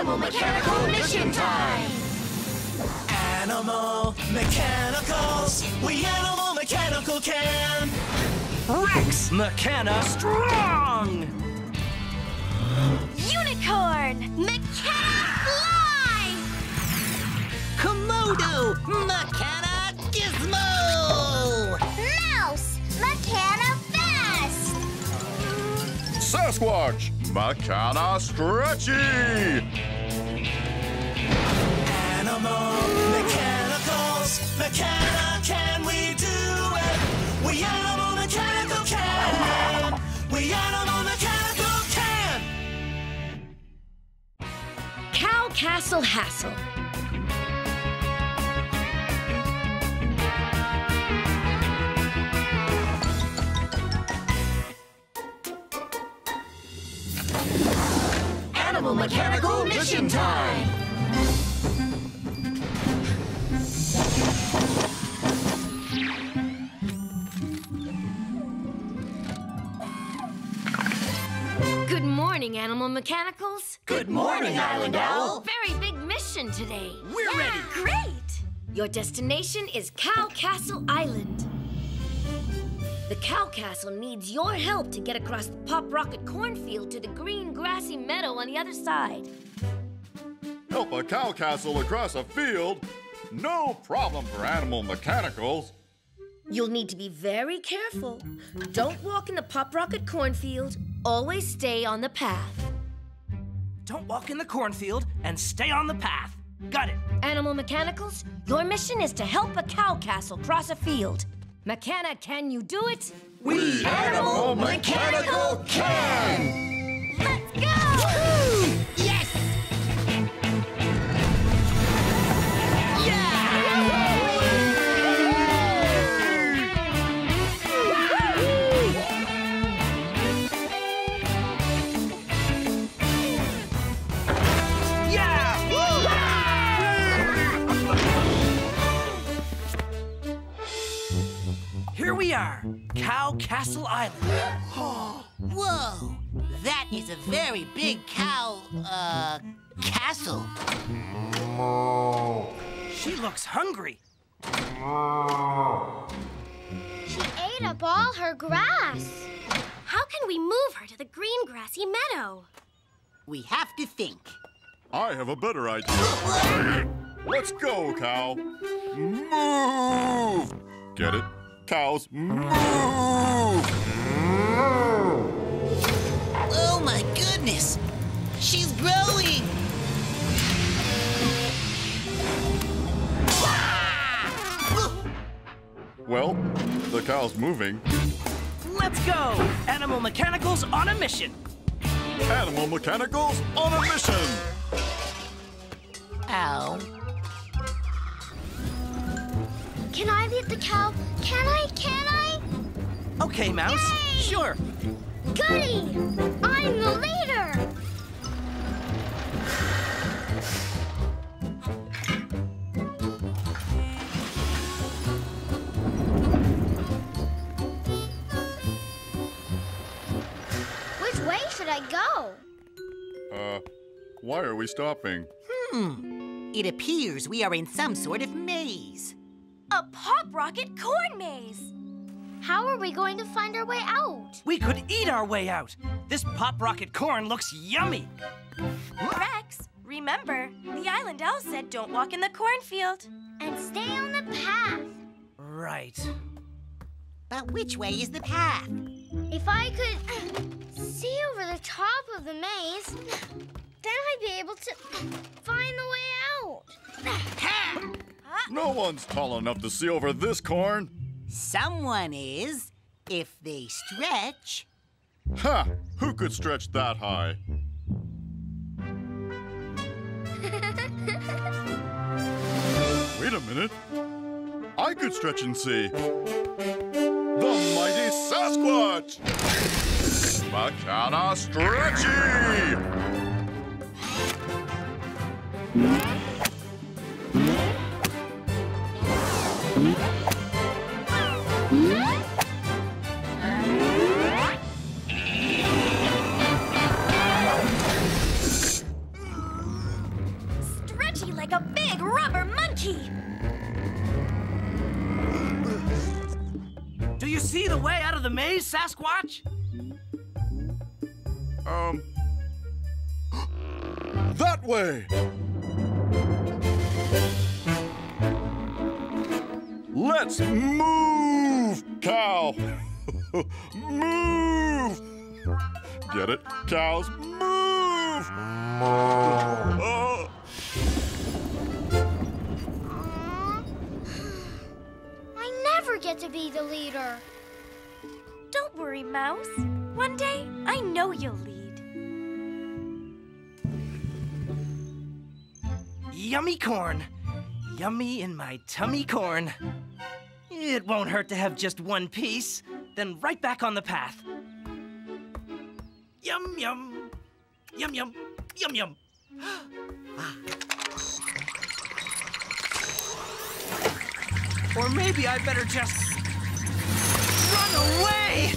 Animal Mechanical Mission Time! Animal Mechanicals, we Animal Mechanical can! Rex Mechana Strong! Unicorn! Mechana Fly! Komodo Mechana Gizmo! Mouse! Mechana Fast! Sasquatch, Mechana Stretchy. Castle Hassle. Animal Mechanical Mission Time! Morning, Animal Mechanicals. Good morning, Island Owl! Very big mission today. We're ready! Great! Your destination is Cow Castle Island. The Cow Castle needs your help to get across the Pop Rocket cornfield to the green grassy meadow on the other side. Help a cow castle across a field? No problem for animal mechanicals. You'll need to be very careful. Don't walk in the Pop Rocket cornfield. Always stay on the path. Don't walk in the cornfield and stay on the path. Got it. Animal Mechanicals, your mission is to help a cow castle cross a field. Mechana, can you do it? We animal mechanical can. Let's go! Cow Castle Island. Whoa! That is a very big cow, uh, castle. She looks hungry. She ate up all her grass. How can we move her to the green grassy meadow? We have to think. I have a better idea. Let's go, cow. Move. Get it? Cows, move. Oh my goodness! She's growing! Well, the cow's moving. Let's go! Animal Mechanicals on a mission. Animal mechanicals on a mission. Ow. Can I lead the cow? Can I? Can I? Okay, Mouse. Yay! Sure. Goody! I'm the leader! Which way should I go? Uh, why are we stopping? Hmm. It appears we are in some sort of maze. A pop rocket corn maze! How are we going to find our way out? We could eat our way out. This pop rocket corn looks yummy. Rex, remember, the island owl said don't walk in the cornfield. And stay on the path. Right. But which way is the path? If I could see over the top of the maze, then I'd be able to find the way out. No one's tall enough to see over this corn. Someone is, if they stretch. Ha! Who could stretch that high? Wait a minute. I could stretch and see. The mighty Sasquatch! Mechana Stretchy! You see the way out of the maze, Sasquatch? Um. That way! Let's move, cow! move! Get it? Cows, move! Oh. I never get to be the leader. Don't worry, Mouse. One day, I know you'll lead. Yummy corn. Yummy in my tummy corn. It won't hurt to have just one piece, then right back on the path. Yum, yum. Yum, yum. Yum, yum. Ah. or maybe I better just run away!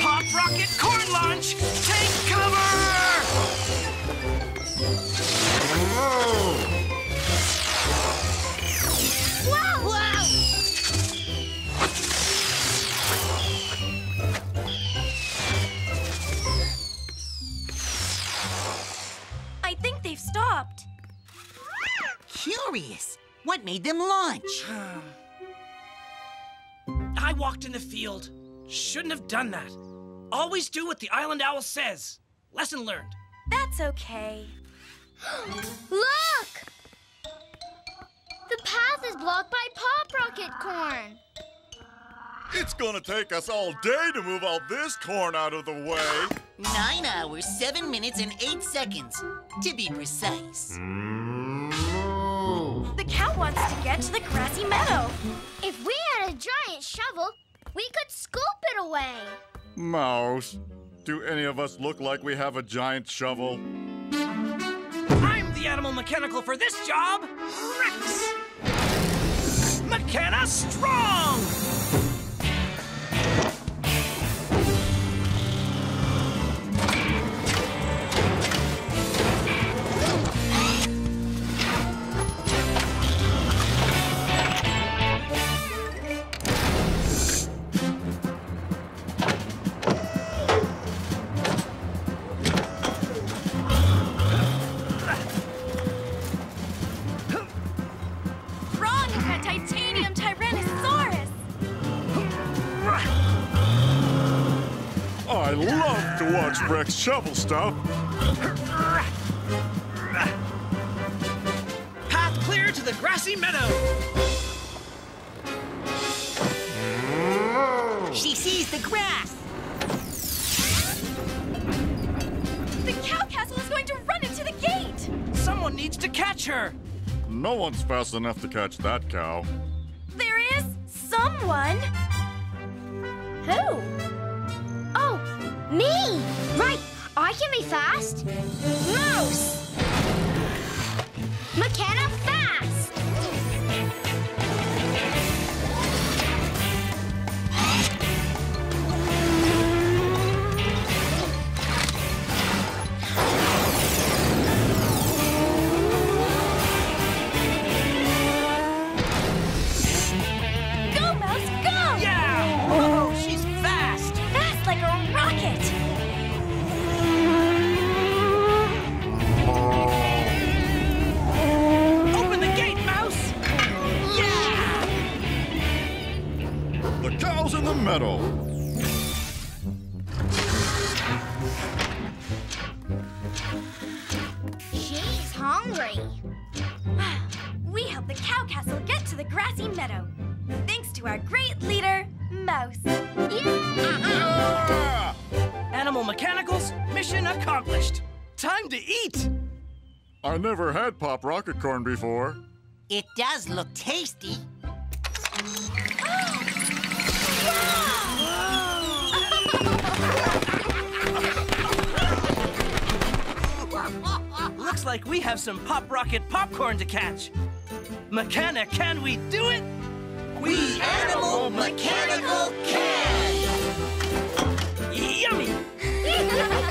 Pop rocket corn launch! Take cover! Wow! Wow! I think they've stopped. Curious. What made them launch? I walked in the field. Shouldn't have done that. Always do what the island owl says. Lesson learned. That's okay. Look! The path is blocked by Pop Rocket Corn. It's gonna take us all day to move all this corn out of the way. Nine hours, seven minutes, and eight seconds, to be precise. Mm. The cow wants to get to the grassy meadow. If we had a giant shovel, we could scoop it away. Mouse, do any of us look like we have a giant shovel? I'm the animal mechanical for this job, Rex! Mechana Strong! To watch Rex shovel stuff. Path clear to the grassy meadow. She sees the grass. The cow castle is going to run into the gate. Someone needs to catch her. No one's fast enough to catch that cow. There is someone. Who? Me! Right, I can be fast. Mouse! Mechana never rocket corn before. It does look tasty. Looks like we have some Pop Rocket popcorn to catch. Mechana, can we do it? We Animal Mechanical can! Yummy!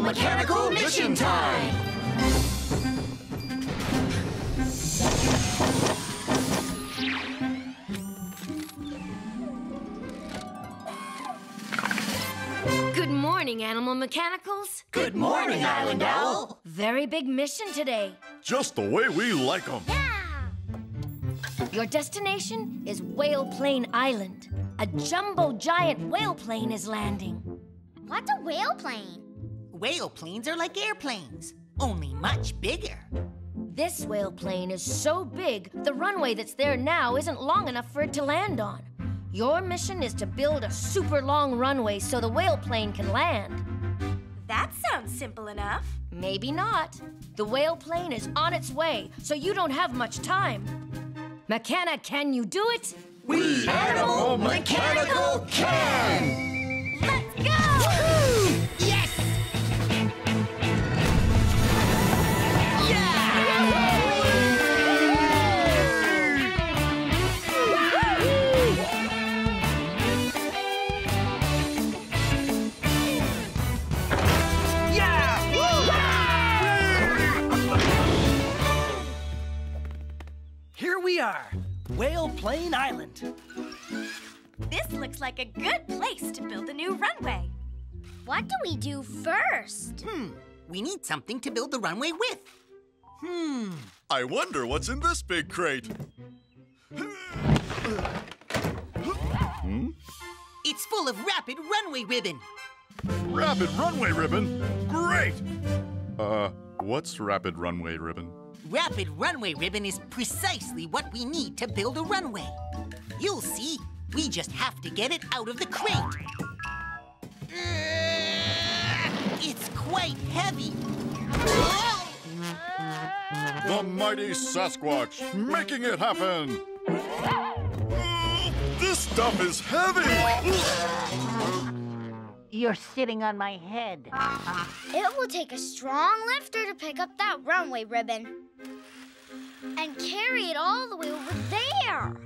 Animal Mechanical Mission Time! Good morning, Animal Mechanicals. Good morning, Island Owl! Very big mission today. Just the way we like them. Your destination is Whale Plane Island. A jumbo giant whale plane is landing. What's a whale plane? Whale planes are like airplanes, only much bigger. This whale plane is so big, the runway that's there now isn't long enough for it to land on. Your mission is to build a super long runway so the whale plane can land. That sounds simple enough. Maybe not. The whale plane is on its way, so you don't have much time. Mechana, can you do it? We Animal Mechanical can! Let's go! Like a good place to build a new runway. What do we do first? Hmm, we need something to build the runway with. Hmm, I wonder what's in this big crate. hmm? it's full of rapid runway ribbon. Rapid runway ribbon? Great! Uh, what's rapid runway ribbon? Rapid runway ribbon is precisely what we need to build a runway. You'll see, we just have to get it out of the crate. Uh, it's quite heavy. The mighty Sasquatch, making it happen! This stuff is heavy! You're sitting on my head. It will take a strong lifter to pick up that runway ribbon. And carry it all the way over there.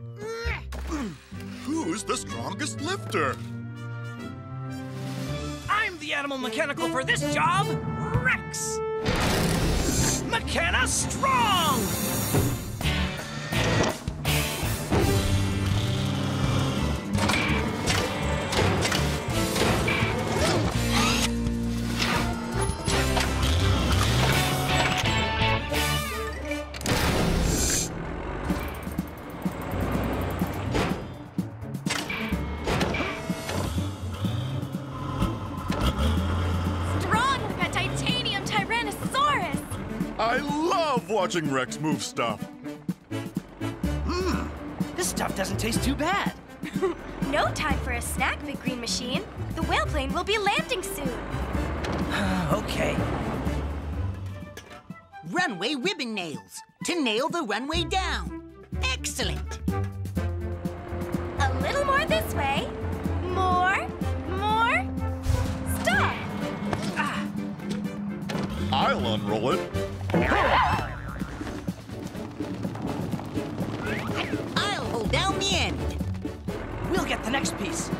Who's the strongest lifter? I'm the animal mechanical for this job, Rex! Mechana Strong! Strong I love watching Rex move stuff. Hmm, this stuff doesn't taste too bad. No time for a snack, Big Green Machine. The whale plane will be landing soon. Okay. Runway ribbon nails to nail the runway down. Excellent. A little more this way. More. More. Stop. I'll unroll it. I'll hold down the end. We'll get the next piece.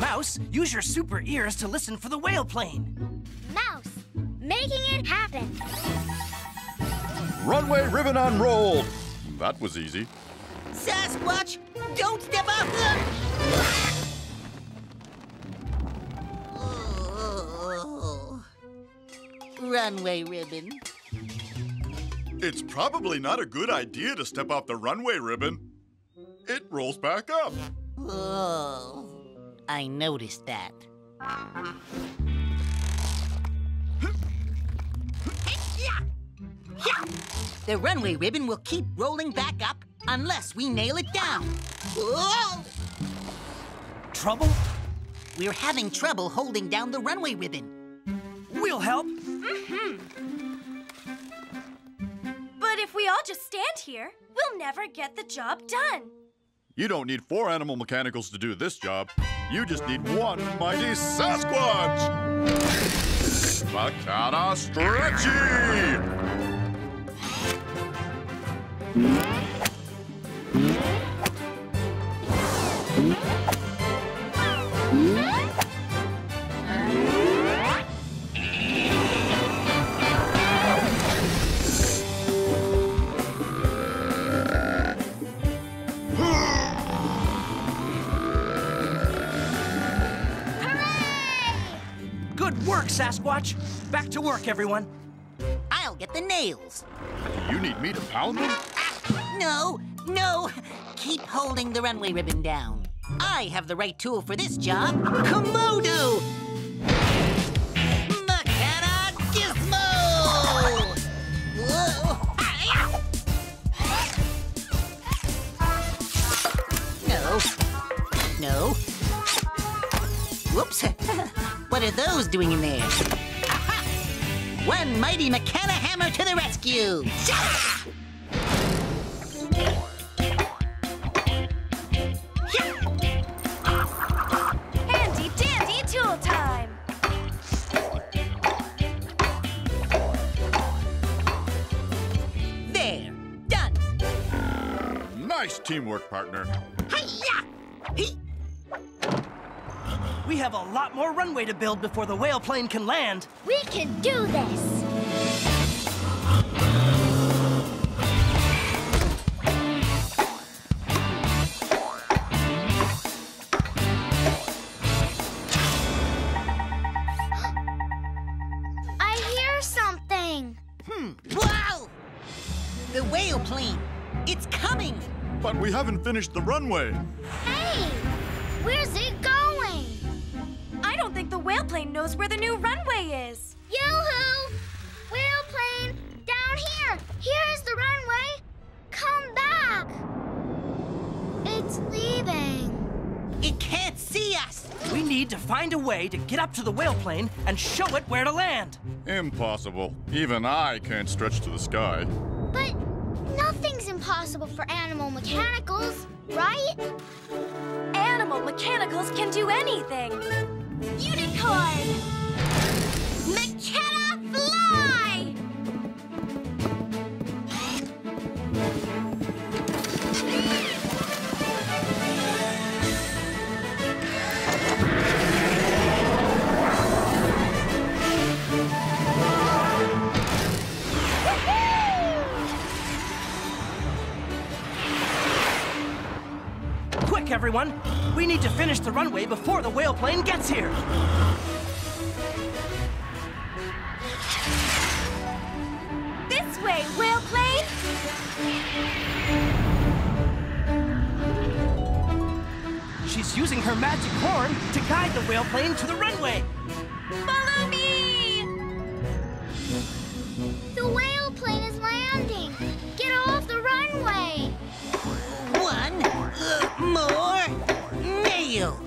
Mouse, use your super ears to listen for the whale plane. Mouse, making it happen. Runway ribbon unrolled. That was easy. Sasquatch, don't step off the... Oh. Runway ribbon. It's probably not a good idea to step off the runway ribbon. It rolls back up. Oh, I noticed that. The runway ribbon will keep rolling back up unless we nail it down. Whoa! Trouble? We're having trouble holding down the runway ribbon. We'll help. But if we all just stand here, we'll never get the job done. You don't need four animal mechanicals to do this job. You just need one mighty Sasquatch! Mechana Stretchy! Work, Sasquatch. Back to work, everyone. I'll get the nails. You need me to pound them? Ah, no, no. Keep holding the runway ribbon down. I have the right tool for this job. Komodo! Mechana Gizmo! Whoa. No. No. Whoops. what are those doing in there? Aha! One mighty Mechana hammer to the rescue! Shah! Handy dandy tool time. There. Done. Nice teamwork, partner. We have a lot more runway to build before the whale plane can land. We can do this. I hear something. Hmm. Wow! The whale plane. It's coming. But we haven't finished the runway. Hey, where's it going? I don't think the whale plane knows where the new runway is. Yoo-hoo! Whale plane, down here. Here's the runway. Come back. It's leaving. It can't see us. We need to find a way to get up to the whale plane and show it where to land. Impossible. Even I can't stretch to the sky. But nothing's impossible for animal mechanicals, right? Animal mechanicals can do anything. Unicorn! Mechana fly! Quick, everyone. We need to finish the runway before the whale plane gets here. This way, whale plane! She's using her magic horn to guide the whale plane to the runway. Follow more.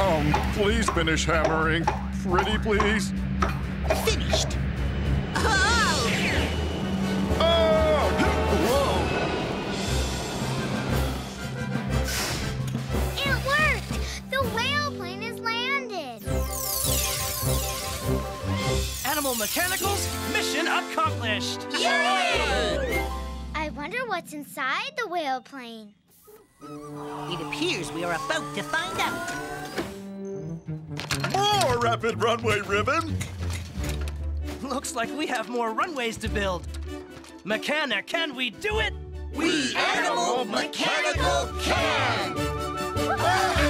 Um, please finish hammering. Pretty please. Finished. Oh! Oh! Whoa! It worked. The whale plane has landed. Animal Mechanicals, mission accomplished. I wonder what's inside the whale plane. It appears we are about to find out. More rapid runway ribbon. Looks like we have more runways to build. Mechana, can we do it? We Animal Mechanical can!